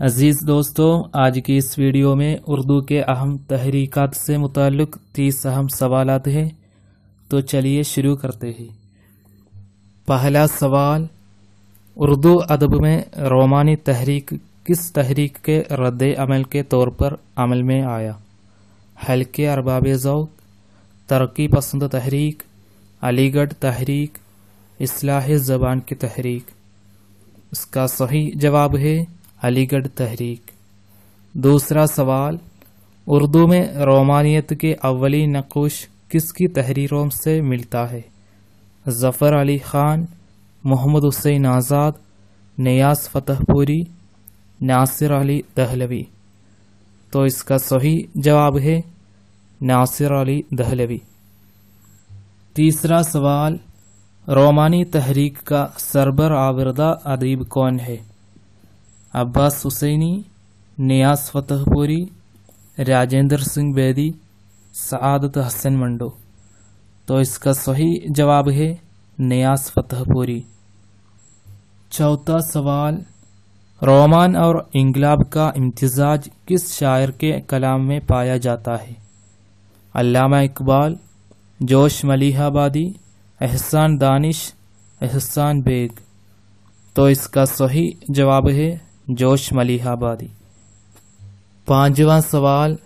अज़ीज़ दोस्तों, आज की इस वीडियो में उर्दू के अहम तहरीकात से मुतल्लिक तीस अहम सवालात हैं। तो चलिए शुरू करते हैं। पहला सवाल, उर्दू अदब में रोमानी तहरीक किस तहरीक के रद्द अमल के तौर पर अमल में आया? हल्के अरबाब ज़ौक, तरक्की पसंद तहरीक, अलीगढ़ तहरीक, इसलाह ज़बान की तहरीक। इसका सही जवाब है अलीगढ़ तहरीक। दूसरा सवाल, उर्दू में रोमानियत के अवली नकुश किसकी तहरीरों से मिलता है? जफ़र अली ख़ान, मोहम्मद हुसैन आज़ाद नयाज फतहपुरी, नासिर अली दहलवी। तो इसका सही जवाब है नासिर अली दहलवी। तीसरा सवाल, रोमानी तहरीक का सरबर आवरदा अदीब कौन है? अब्बास हुसैनी नियाज फतहपुरी राजेंद्र सिंह बेदी सआदत हसन मंडो तो इसका सही जवाब है नियाज फतहपुरी चौथा सवाल रोमान और इंगलाब का इम्तजाज किस शायर के कलाम में पाया जाता है अल्लामा इकबाल जोश मलिहाबादी एहसान दानिश एहसान बेग तो इसका सही जवाब है जोश मलिहाबादी। पांचवा सवाल,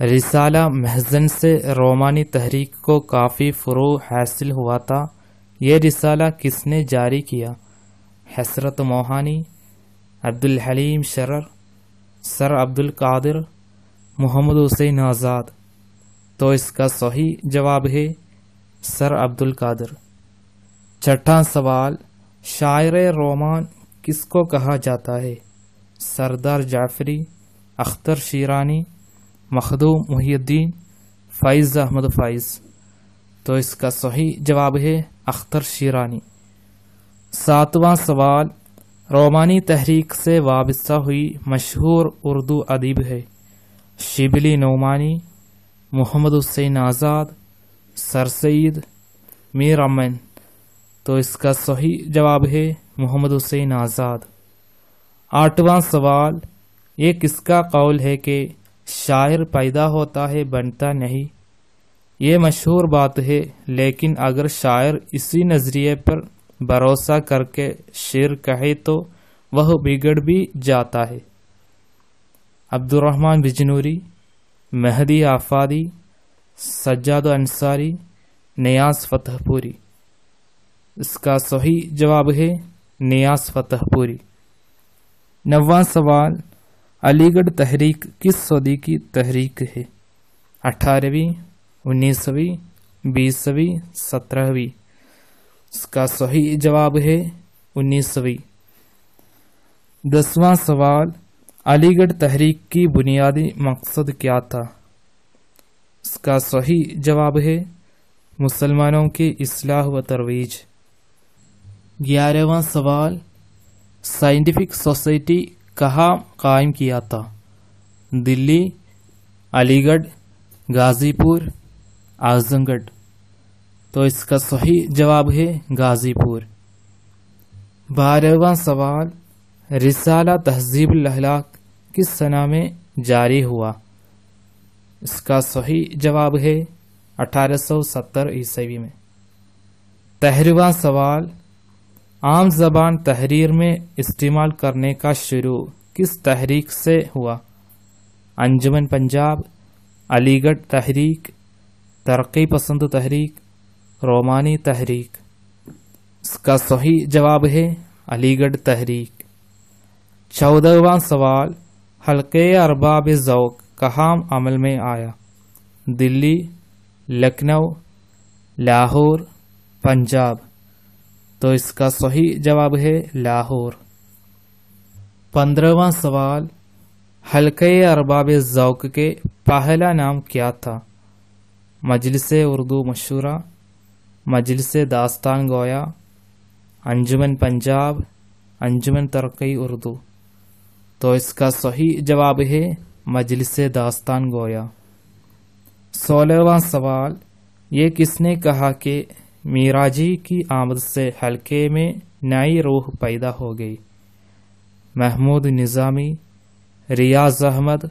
रिसाला महजन से रोमानी तहरीक को काफ़ी फ़रो हासिल हुआ था। यह रिसाला किसने जारी किया? हसरत मोहानी, अब्दुल हलीम शरर, सर अब्दुल कादिर, मोहम्मद हुसैन आज़ाद। तो इसका सही जवाब है सर अब्दुल कादिर। छठा सवाल, शायर रोमान किसको कहा जाता है? सरदार जाफरी, अख्तर शीरानी, मखदूम मुहिद्दीन फ़ैज़ अहमद फ़ैज़। तो इसका सही जवाब है अख्तर शीरानी। सातवां सवाल, रोमानी तहरीक से वाबस्ता हुई मशहूर उर्दू अदीब है। शिबली नोमानी, मोहम्मद हुसैन आज़ाद, सर सईद, मीर अमन। तो इसका सही जवाब है मोहम्मद हुसैन आज़ाद। आठवां सवाल, ये किसका कौल है कि शायर पैदा होता है, बनता नहीं? ये मशहूर बात है, लेकिन अगर शायर इसी नज़रिए पर भरोसा करके शेर कहे तो वह बिगड़ भी जाता है। अब्दुलरहमान बिजनूरी, महदी आफादी, सज्जाद अंसारी, नियाज फतहपुरी। इसका सही जवाब है, नियाज फतहपुरी। नवा सवाल, अलीगढ़ तहरीक किस सदी की तहरीक है? अठारहवीं, उन्नीसवीं, बीसवीं, सत्रहवीं। इसका सही जवाब है उन्नीसवीं। दसवां सवाल, अलीगढ़ तहरीक की बुनियादी मकसद क्या था? इसका सही जवाब है मुसलमानों की इसलाह व तरवीज। ग्यारहवा सवाल साइंटिफिक सोसाइटी कहाँ कायम किया था? दिल्ली, अलीगढ़, गाजीपुर, आजमगढ़। तो इसका सही जवाब है गाजीपुर। बारहवा सवाल, रिसाला तहजीब लहलाक किस सना में जारी हुआ? इसका सही जवाब है 1870 ईस्वी में। तेरहवा सवाल आम जबान तहरीर में इस्तेमाल करने का शुरू किस तहरीक से हुआ? अंजुमन पंजाब, अलीगढ़ तहरीक, तरक्की पसंद तहरीक, रोमानी तहरीक। इसका सही जवाब है अलीगढ़ तहरीक। चौदहवा सवाल, हल्के अरबाब ज़ौक कहाँ अमल में आया। दिल्ली, लखनऊ, लाहौर, पंजाब। तो इसका सही जवाब है लाहौर। पंद्रहवा सवाल, हल्के अरबाब ज़ौक के पहला नाम क्या था? मजलिस उर्दू मशूरा मजलिस दास्तान गोया, अंजुमन पंजाब, अंजुमन तरक्की उर्दू। तो इसका सही जवाब है मजलिस दास्तान गोया। सोलहवा सवाल, ये किसने कहा कि मीराजी की आमद से हल्के में नई रूह पैदा हो गई। महमूद निज़ामी, रियाज अहमद,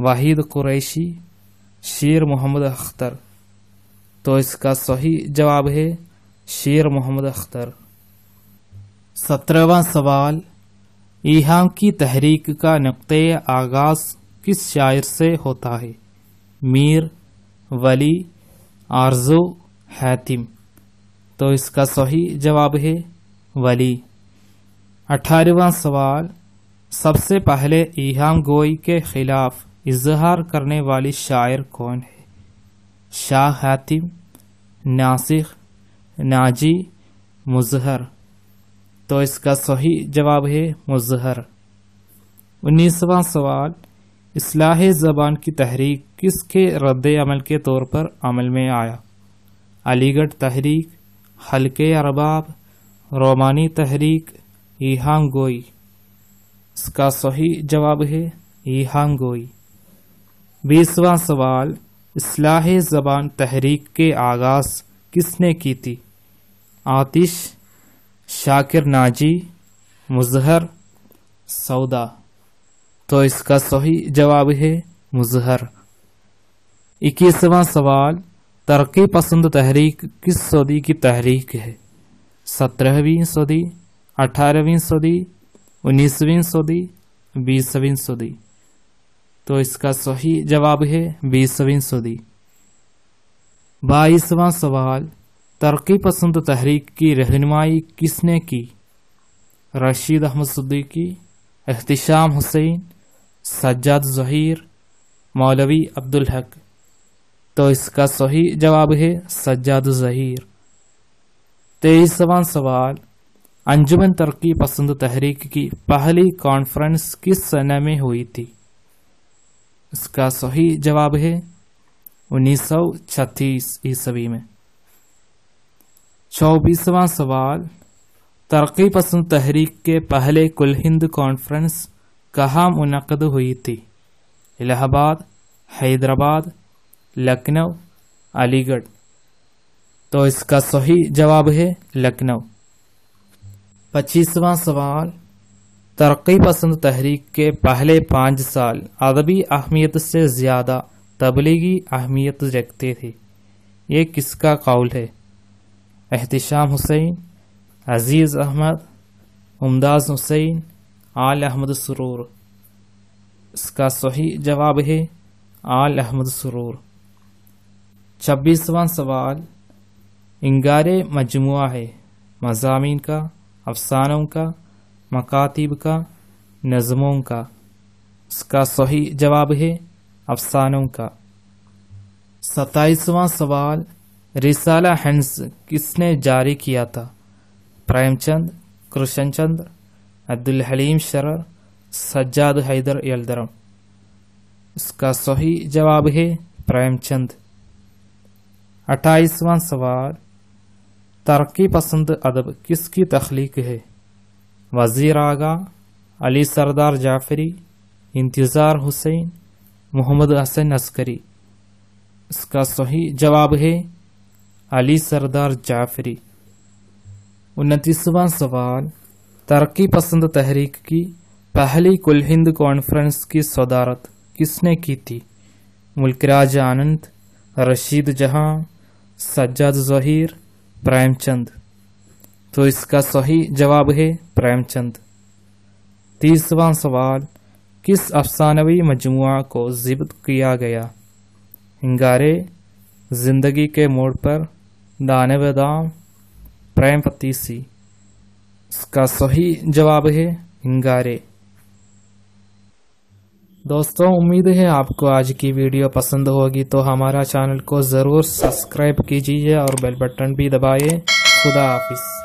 वाहिद कुरैशी, शेर मोहम्मद अख्तर। तो इसका सही जवाब है शेर मोहम्मद अख्तर। सत्रहवा सवाल ईहाम की तहरीक का नुक़ आगाज़ किस शायर से होता है? मीर, वली, आरजो, हैतिम। तो इसका सही जवाब है वली। अठारहवा सवाल, सबसे पहले ईहाम गोई के खिलाफ इजहार करने वाली शायर कौन है? शाह हातिम, नासिख, नाजी, मुजहर। तो इसका सही जवाब है मुजहर। उन्नीसवा सवाल, इसलाह ज़बान की तहरीक किसके रद्द अमल के तौर पर अमल में आया? अलीगढ़ तहरीक हल्के अरबाब, रोमानी तहरीक ईहांग गोई। इसका सही जवाब है ईहांग गोई। बीसवा सवाल, इसलाह ज़बान तहरीक के आगाज़ किसने की थी? आतिश, शाकिर नाजी, मुजहर, सौदा। तो इसका सही जवाब है मुजहर। इक्कीसवां सवाल तरक्की पसंद तहरीक किस सदी की तहरीक है? सत्रहवीं सदी, अठारहवीं सदी, उन्नीसवीं सदी, बीसवीं सदी। तो इसका सही जवाब है बीसवीं सदी। बाईसवां सवाल, तरक्की पसंद तहरीक की रहनुमाई किसने की? रशीद अहमद सिद्दीकी, एहतशाम हुसैन, सज्जाद जहीर, मौलवी अब्दुल हक। तो इसका सही जवाब है सज्जाद जहीर। तेईसवा सवाल, अंजुमन तरक्की पसंद तहरीक की पहली कॉन्फ्रेंस किस सन में हुई थी? इसका सही जवाब है उन्नीस सौ छत्तीस ईस्वी में। चौबीसवां सवाल तरक्की पसंद तहरीक के पहले कुल हिंद कॉन्फ्रेंस कहाँ मुनद हुई थी? इलाहाबाद, हैदराबाद लखनऊ, अलीगढ़। तो इसका सही जवाब है लखनऊ। पच्चीसवां सवाल, तरक्की पसंद तहरीक के पहले पाँच साल अदबी अहमियत से ज़्यादा तबलीगी अहमियत रखते थे। ये किसका कौल है? एहतशाम हुसैन, अज़ीज़ अहमद मुमदाज़ हुसैन, आल अहमद सरूर। इसका सही जवाब है आल अहमद सरूर। छब्बीसवां सवाल, इंगारे मजमुआ है मजामी का, अफसानों का, मकातिब का, नज़मों का। इसका सही जवाब है अफसानों का। सताईसवां सवाल, रिसाला हंस किसने जारी किया था? प्रेमचंद, कृष्णचंद, अब्दुल हलीम शरर, सज्जाद हैदर यलदरम इसका सही जवाब है प्रेमचंद। अट्ठाईसवां सवाल, तरक्की पसंद अदब किसकी तख्लीक है? वज़ीर आगा, अली सरदार जाफरी, इंतज़ार हुसैन, मोहम्मद हसन अस्करी। इसका सही जवाब है, अली सरदार जाफरी। उनतीसवां सवाल, तरक्की पसंद तहरीक की पहली कुल हिंद कॉन्फ्रेंस की सदारत किसने की थी? मुल्कराज आनंद, रशीद जहाँ सज्जाद जहीर, प्रेमचंद। तो इसका सही जवाब है प्रेमचंद। तीसवा सवाल, किस अफसानवी मजमुआ को जिब्त किया गया? हिंगारे, ज़िंदगी के मोड़ पर दाने बदाम प्रेम पतीसी इसका सही जवाब है हिंगारे। दोस्तों, उम्मीद है आपको आज की वीडियो पसंद होगी तो हमारा चैनल को ज़रूर सब्सक्राइब कीजिए और बेल बटन भी दबाए खुदा हाफिज़।